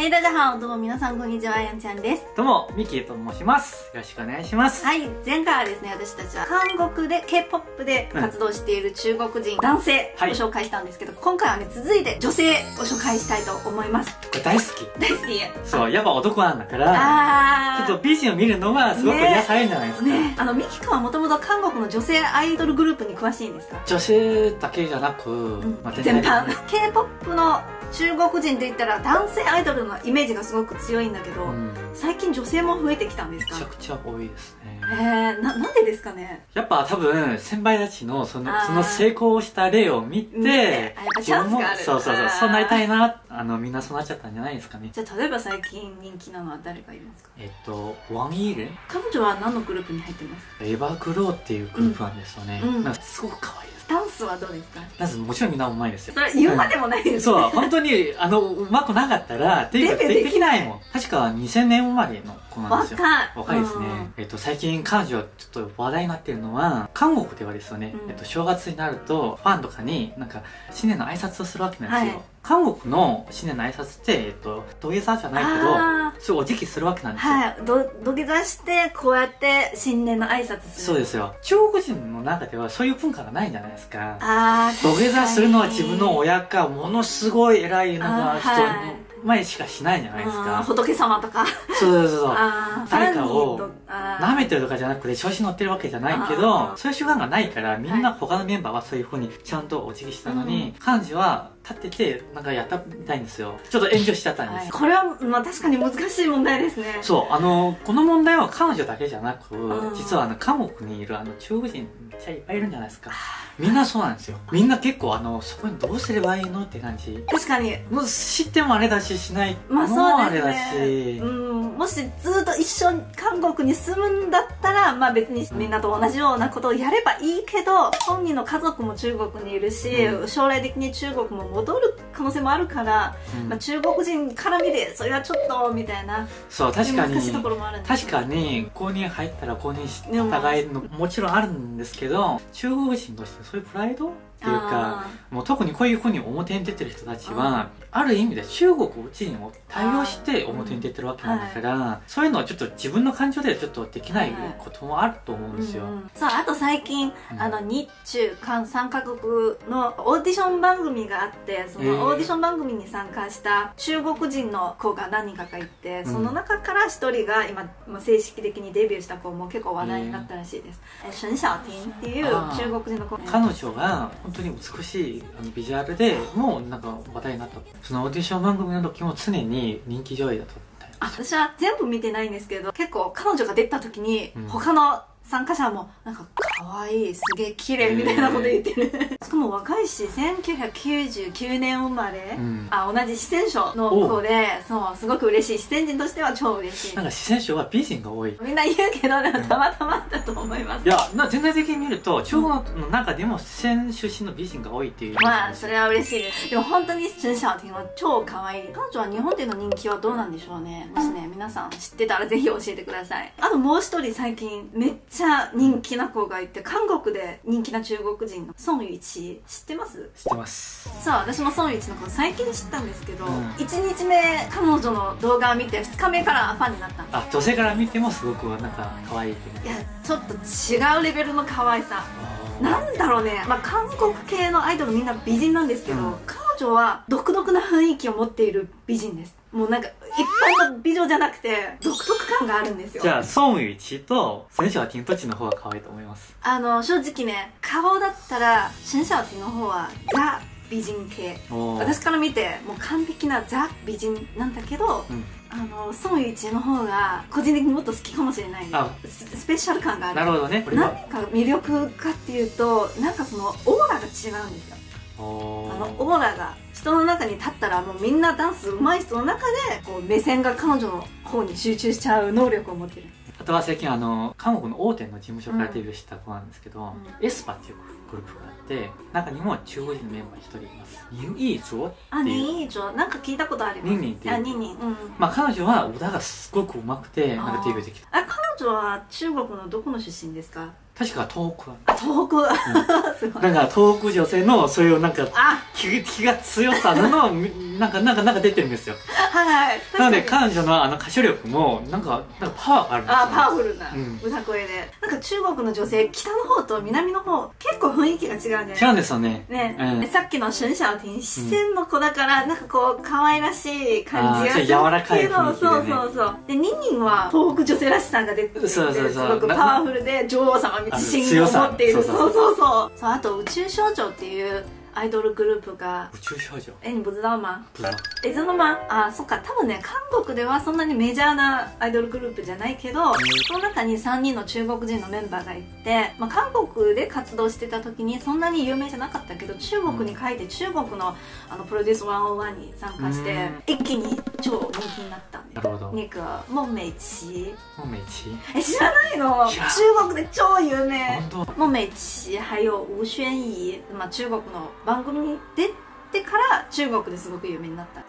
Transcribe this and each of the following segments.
はい、大家好、どうも皆さんこんにちは、やんちゃんです。どうも、ミキと申します。よろしくお願いします。はい、前回はですね、私たちは韓国で K-POP で活動している中国人、男性をはい紹介したんですけど、今回はね、続いて女性を紹介したいと思います。これ大好き。大好き。そう、やっぱ男なんだから、あー。ちょっと美人を見るのがすごく癒されるんじゃないですか。ねあの、ミキ君はもともと韓国の女性アイドルグループに詳しいんですか？女性だけじゃなく、まあ全般 K-POP の中国人って言ったら男性アイドルのイメージがすごく強いんだけど、うん、最近女性も増えてきたんですか？めちゃくちゃ多いですね。えー、ななんでですかね？やっぱ多分、先輩たちのそのその成功した例を見て、そうそうそう、そうなりたいな、あの、みんなそうなっちゃったんじゃないですかね。じゃあ例えば最近人気なのは誰がいますか？えっと、ワンイール？彼女は何のグループに入ってます？エヴァグローっていうグループなんですよね。うん。うん。なんかすごく可愛いです。ダンスはどうですか？まずもちろんみんなうまいですよ。それは言うまでもないですそう、本当に、あの、うまくなかったら、デビューできないもん。確か2000年生まれの子なんですよ。若い若いですね。えっと、最近彼女ちょっと話題になってるのは、韓国ではですよね、うんえっと、正月になると、ファンとかになんか、新年の挨拶をするわけなんですよ。はい韓国の新年の挨拶って、えっと、土下座じゃないけあど、そうお辞儀するわけなんですよ。はいど土下座してこうやって新年の挨拶するそうですよ。中国人の中ではそういう文化がないんじゃないですか。あー土下座するのは自分の親かものすごい偉いなんあーか人の前しかしないんじゃないですか。仏様とかそうそうそうそう。誰かを舐めてるとかじゃなくて調子乗ってるわけじゃないけあどー。そういう習慣がないからみんな他のメンバーはそういうふうにちゃんとお辞儀したのに、幹事は立っててなんかやったみたいんですよ。ちょっと炎上しちゃったんです、はい。これは、まあ、確かに難しい問題ですね。そうあのこの問題は彼女だけじゃなく、うん。実はあの韓国にいるあの中国人めっちゃいっぱいいるんじゃないですか。みんなそうなんですよ。みんな結構あのそこにどうすればいいのって感じ。確かに。もう知ってもあれだししないまあのもあれだし、ね、うん、もしずっと一緒に韓国に住むんだったら、まあ別にみんなと同じようなことをやればいいけど、本人の家族も中国にいるし、う将来的に中国も戻る可能性もあるから、うん。まあ中国人から見て、それはちょっと、みたいな、そう確かに難しいところもあるんです。確かに公認入ったら公認しでも互いのもちろんあるんですけど中国人としてそういうプライドっていうかもう特にこういうふうに表に出てる人たちはある意味で中国人を対応して表に出てるわけなんだからそういうのはちょっと自分の感情ではちょっとできないこともあると思うんですよ、うん。うんさああと最近、うん。あの日中韓3カ国のオーディション番組があってそのオーディション番組に参加した中国人の子が何人かがいて、うん。その中から1人が今、まあ、正式的にデビューした子も結構話題になったらしいです、えシェン・シャオティンっていう中国人の子。彼女が本当に美しいあのビジュアルでもうなんか話題になった。そのオーディション番組の時も常に人気上位だった私は全部見てないんですけど結構彼女が出た時に、うん。他の参加者もなんか可愛いすげえ綺麗みたいなこと言ってる、しかも若いし1999年生まれ、うん。あ同じ四川省の子でそうすごく嬉しい四川人としては超嬉しい。なんか四川省は美人が多い。みんな言うけどでもたまたまだと思います、いやな全体的に見ると中国の中でも四川出身の美人が多いっていう。まあそれは嬉しいです。でも本当にシュンシャオティンは超可愛い。彼女は日本での人気はどうなんでしょうね。もしね皆さん知ってたらぜひ教えてください。あともう一人最近めっちゃ人気な子がいて韓国で人気な中国人のソン・ユイチ知ってます？知ってます。そう私もソン・ユイチの子最近知ったんですけど、うん。1日目彼女の動画を見て2日目からファンになったんですあ女性から見てもすごくなんか可愛いっていやちょっと違うレベルの可愛さ。なんだろうね、まあ、韓国系のアイドルみんな美人なんですけど、うん。彼女は独特な雰囲気を持っている美人です。もうなんか一般の美女じゃなくて独特感があるんですよ。じゃあソン・ユイチとセンシャーティンどっちの方が可愛いと思います。あの正直ね顔だったらシェンシャオティの方はザ美人系。私から見てもう完璧なザ美人なんだけどうん。あのソン・ユイチの方が個人的にもっと好きかもしれない。あ。ススペシャル感がある。なるほどね。これは。なんか魅力かっていうとなんかそのオーラが違うんですよ。おあのオーラが人の中に立ったらもうみんなダンス上手い人の中でこう目線が彼女の方に集中しちゃう能力を持ってる。あとは最近あの韓国の大手の事務所からデビューした子なんですけど、うエスパっていうグループがあって中にも中国人のメンバー一人います。ニューイーゾーあニージョなんか聞いたことあります？ニンニンってあニンニンうん。まあ彼女は歌がすごく上手くてなんかデビューできた。あ彼女は中国のどこの出身ですか？確か東北あ東北、すごい。なんか東北女性のそういうなんかあ。気気が強さののなんかなんかなんか出てるんですよ。はい。なので彼女のあの歌唱力もなんかなんかパワーがあるんですよ、あパワフルなうん。歌声で、なんか中国の女性北の方と南の方結構雰囲気が違うんじゃない違うんですよね。ね、うん。でさっきの春小婷四川の子だから、なんかこう可愛らしい感じがする柔らかいねそうそうそう。でニンニンは東北女性らしさが出ててそうそうそう。すごくパワフルで女王様に自信を持っている。そううそう。うそう。そうあと宇宙少女っていうアイドルグループが。宇宙少女。え你不知道吗ブラえそのまあそっか。多分ね韓国ではそんなにメジャーなアイドルグループじゃないけどその中に3人の中国人のメンバーがいて、まあ、韓国で活動してた時にそんなに有名じゃなかったけど中国に帰って中国のあのプロデュース101に参加してうん。一気に超人気になったなるほど。那个孟美岐もうめっちえ知らないの？中国で超有名。孟美岐还有吴宣仪、まあ、中国の番組に出てから中国ですごく有名になった。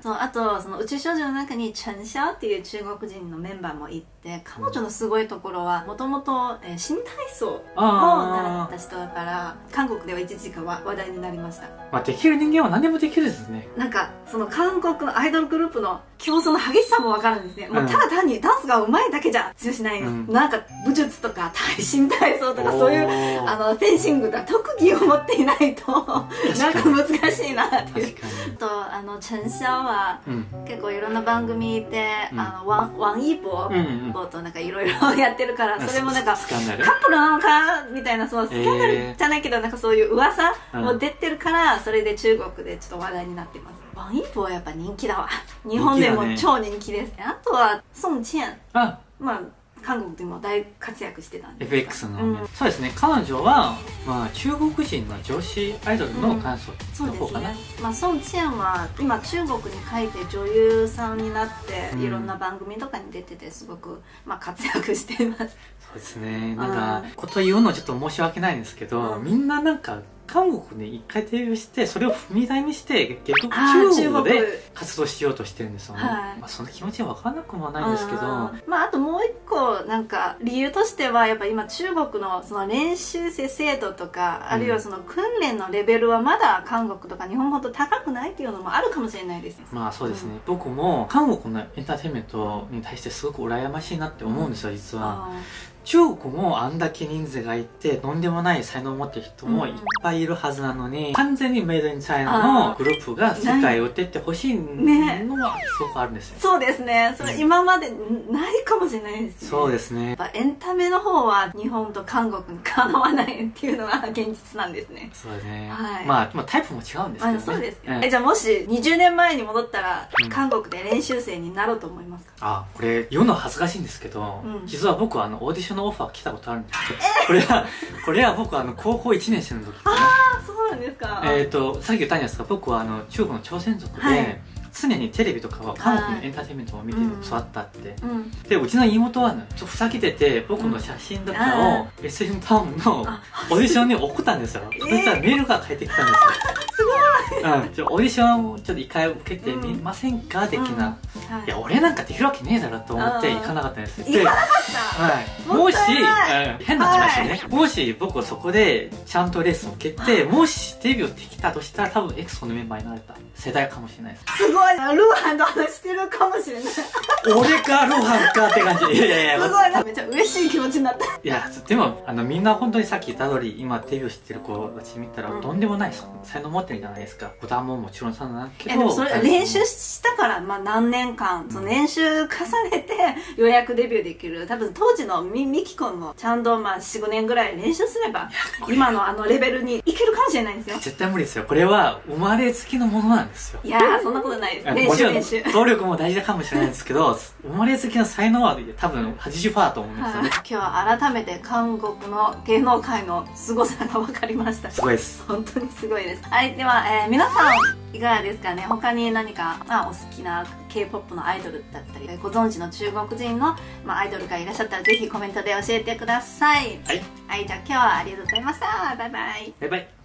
そうあとその宇宙少女の中にチェンシャオっていう中国人のメンバーもいて彼女のすごいところはもともと新体操を習あった人だから韓国では一時期は話題になりました。あまあできる人間は何でもできるですね。なんかその韓国のアイドルグループの競争の激しさもわかるんですね、もうただ単にダンスが上手いだけじゃ通用しないんです、うん。なんか武術とか耐身体操とかそういううあのフェンシングが特技を持っていないとなんか難しいなっていう。とあのチェンシャオはうん。結構いろんな番組で、うん。あのワンワンイーボうんうんーとなんかいろいろやってるからそれもなんかカップルなのか？みたいなそうスキャンダルえーじゃないけど、なんかそういう噂うん。も出てるから、それで中国でちょっと話題になってます。ワンイーボーはやっぱ人気だわ。日本でも超人気です、あとはソン・チェン。あ。まあ韓国でも大活躍してたんです FX のね、うん。そうですね。彼女は、まあ、中国人の女子アイドルの元祖の方かな、ね、まあ、ソン・チェンは今中国に帰って女優さんになって、うん。いろんな番組とかに出ててすごく、まあ、活躍しています。そうですね。なんかこと言うのちょっと申し訳ないんですけど、うん。みんななんか韓国で一回デビューしてそれを踏み台にして結局中国。で活動しようとしてるんですよね、はい。まあ、その気持ちは分からなくもないんですけど。うんまあ、あともう一個なんか理由としてはやっぱ今中国のその練習生制度とか、うんあるいはその訓練のレベルはまだ韓国とか日本ほど高くないっていうのもあるかもしれないです。まあそうですね、僕も韓国のエンターテインメントに対してすごく羨ましいなって思うんですよ実は、あ中国もあんだけ人数がいてとんでもない才能を持ってる人もいっぱいいるはずなのに、完全にメイドインチャイナのグループが世界を打ってってほしいねのはすごくあるんですよ、ーそうですね。それ今までないかもしれないですね。そうですね。やっぱエンタメの方は日本と韓国にかなわないっていうのは現実なんですね。そうね、はい。まあ、まあタイプも違うんですけどね。あそうですよ、うん。えじゃあもし20年前に戻ったら、うん。韓国で練習生になろうと思いますか？あこれ言うの恥ずかしいんですけど、うん。実は僕はあのオーディションのオファー来たことあるんですけど、これはこれは僕はあの高校1年生の時かな。あそうなんですか。えっ、とさっき言ったんですが僕はあの中国の朝鮮族で、はい。常にテレビとかは韓国のエンターテインメントを見て育ったって、うん。でうちの妹はねちょっとふざけてて僕の写真とかを SM タウンのあオーディションに送ったんですよ、えー。そしたらメールが返ってきたんですよ うん、じゃあオーディションをちょっと一回受けてみませんか、的な、はい。いや俺なんかできるわけねえだろと思って行かなかったんです行かなかった。はい、ももし、うん。変な話ね、もし僕そこでちゃんとレッスンを受けてもしデビューできたとしたら多分エクソのメンバーになれた。世代かもしれないです。すごいルーハンと話してるかもしれない。す俺かロハンかって感じ。いやいやいや。ごいなめっちゃ嬉しい気持ちになった。いやでもあのみんな本当にさっき言った通り今デビューしてる子たち見たら、うん。とんでもない才能持ってるじゃないですか歌ももちろんそうなんだけえでもそれど練習したから、まあ、何年間その練習重ねてようやくデビューできる。多分当時のミミキコンもちゃんとまあ45年ぐらい練習すれば今のあのレベルにいけるかもしれないんですよ。絶対無理ですよ。これは生まれつきのものなんですよ。いやーそんなことないです。練習練習。努力も大事かもしれないですけど生まれつきの才能は多分80%だと思うんですよはいね今日は改めて韓国の芸能界の凄さが分かりました。すごいです。本当にすごいです。はいでは、えー皆さんいかがですかね？他に何か、まあ、お好きな k p o p のアイドルだったりご存知の中国人の、まあ、アイドルがいらっしゃったらぜひコメントで教えてください。はい。はいじゃあ今日はありがとうございました。バイバイ。バイバイ